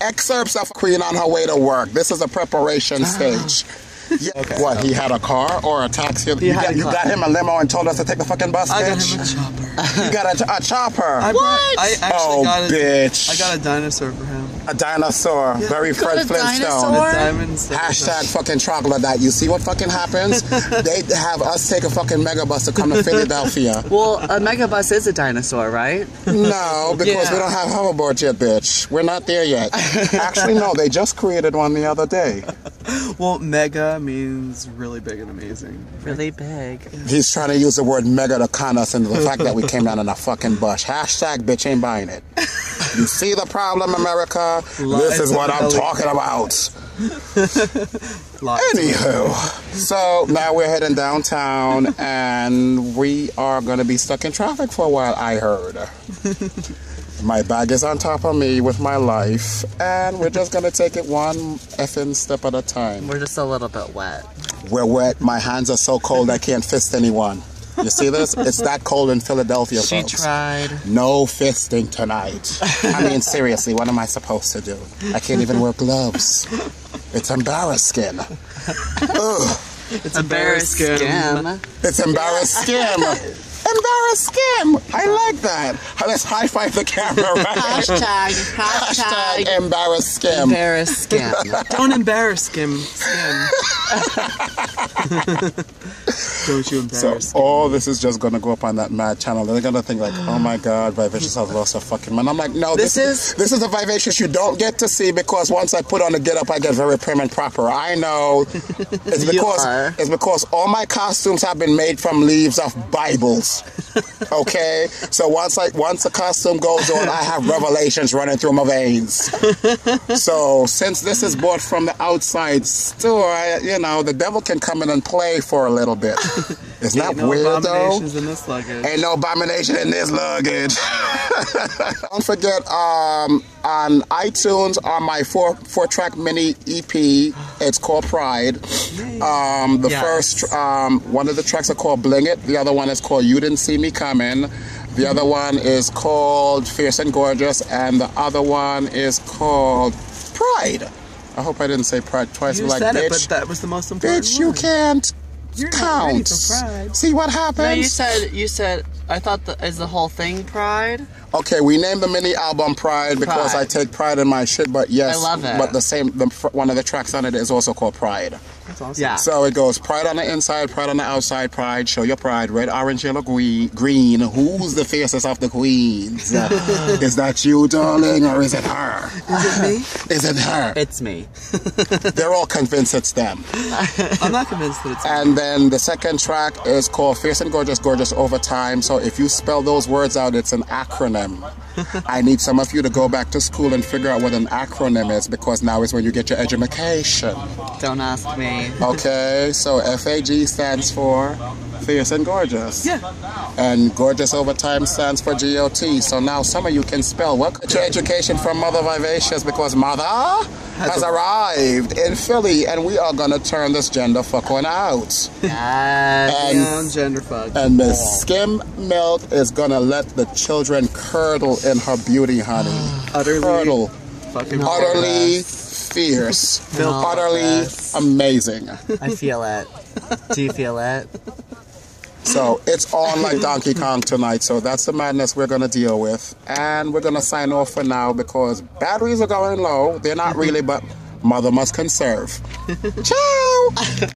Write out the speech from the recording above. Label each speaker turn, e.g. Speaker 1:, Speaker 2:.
Speaker 1: excerpts of Queen on her way to work. This is a preparation ah. stage. Yeah.
Speaker 2: Okay.
Speaker 1: What? He had a car or a taxi?
Speaker 2: He
Speaker 1: you, got,
Speaker 2: a
Speaker 1: you got him a limo and told us to take the fucking bus,
Speaker 2: I got him a chopper.
Speaker 1: you got a, a chopper.
Speaker 2: I brought, I actually
Speaker 1: oh,
Speaker 2: got a,
Speaker 1: bitch.
Speaker 2: I got a dinosaur for him.
Speaker 1: A dinosaur. Very Fred Flintstone. Hashtag fucking troglodyte. You see what fucking happens? they have us take a fucking megabus to come to Philadelphia.
Speaker 3: Well, a megabus is a dinosaur, right?
Speaker 1: No, because
Speaker 2: Yeah.
Speaker 1: we don't have hoverboards yet, bitch. We're not there yet. Actually, no, they just created one the other day.
Speaker 2: Well, mega means really big and amazing.
Speaker 3: Really big.
Speaker 1: He's trying to use the word mega to con us into the fact that we came down in a fucking bush. Hashtag bitch ain't buying it. You see the problem, America? This is what I'm talking about. Anywho, so now we're heading downtown and we are going to be stuck in traffic for a while, I heard. My bag is on top of me with my life, and we're just going to take it one effing step at a time.
Speaker 3: We're just a little bit wet.
Speaker 1: We're wet. My hands are so cold I can't fist anyone. You see this? It's that cold in Philadelphia,
Speaker 3: She
Speaker 1: folks.
Speaker 3: tried.
Speaker 1: No fisting tonight. I mean, seriously, what am I supposed to do? I can't even wear gloves. It's embarrassing. Ugh.
Speaker 2: It's
Speaker 3: Embarrassed skin.
Speaker 1: It's embarrassing. Embarrassing. I like that. Let's high five the camera, right?
Speaker 3: Hashtag,
Speaker 1: Hashtag embarrassing.
Speaker 3: embarrassed skin.
Speaker 2: Don't embarrass Skim. Skim. Don't you
Speaker 1: So
Speaker 2: embarrass Skim.
Speaker 1: all this is just gonna go up on that mad channel. They're gonna think like, oh my god, Vivacious has lost her fucking man. I'm like, no, this,
Speaker 3: This
Speaker 1: is this is a Vivacious you don't get to see because once I put on the get up, I get very prim and proper. I know. It's because
Speaker 3: are.
Speaker 1: it's because all my costumes have been made from leaves of Bibles. Okay, so once like once the costume goes on, I have revelations running through my veins. So since this is bought from the outside store, I, you know, the devil can come in and play for a little bit. Isn't
Speaker 2: no
Speaker 1: weird though?
Speaker 2: in this.
Speaker 1: Ain't no abomination in this luggage. Don't forget, um, on iTunes on my four four track mini EP. It's called Pride. Um, the
Speaker 3: Yes.
Speaker 1: first um, one of the tracks are called Bling It. The other one is called You Didn't See Me Coming. The other one is called Fierce and Gorgeous, and the other one is called Pride. I hope I didn't say Pride twice.
Speaker 2: you
Speaker 1: like,
Speaker 2: said
Speaker 1: bitch,
Speaker 2: it, but that was the most important
Speaker 1: bitch, you can't
Speaker 2: You're not ready for Pride.
Speaker 1: See what happens?
Speaker 3: No, you said you said. I thought the, is the whole thing pride.
Speaker 1: Okay, we named the mini album Pride because
Speaker 3: Pride.
Speaker 1: I take pride in my shit. But yes,
Speaker 3: I love it.
Speaker 1: But the same, the, one of the tracks on it is also called Pride.
Speaker 2: That's awesome.
Speaker 3: Yeah.
Speaker 1: So it goes Pride on the inside, Pride on the outside, Pride. Show your pride. Red, orange, yellow, green. Green. Who's the fiercest of the queens? is that you, darling, or is it her?
Speaker 2: Is it me?
Speaker 1: Is it her?
Speaker 3: It's me.
Speaker 1: They're all convinced it's them.
Speaker 2: I'm not convinced that it's
Speaker 1: And then the second track is called Fierce and Gorgeous, Gorgeous Overtime. So if you spell those words out, it's an acronym. I need some of you to go back to school and figure out what an acronym is because now is when you get your education.
Speaker 3: Don't ask me.
Speaker 1: Okay, so FAG stands for Fierce and Gorgeous.
Speaker 2: Yeah.
Speaker 1: And Gorgeous Overtime stands for GOT. So now some of you can spell. Welcome to education from Mother Vivacious because Mother has arrived in Philly and we are going to turn this gender fuck one out.
Speaker 3: Yes.
Speaker 1: And
Speaker 2: gender fuck.
Speaker 1: and Miss Skim Milk is gonna let the children curdle in her beauty, honey.
Speaker 2: Utterly
Speaker 1: Curdle.
Speaker 2: fucking
Speaker 1: Utterly fierce. Utterly amazing.
Speaker 3: I feel it. Do you feel it?
Speaker 1: So it's on like Donkey Kong tonight. So that's the madness we're gonna deal with. And we're gonna sign off for now because batteries are going low. They're not really, but mother must conserve. Ciao!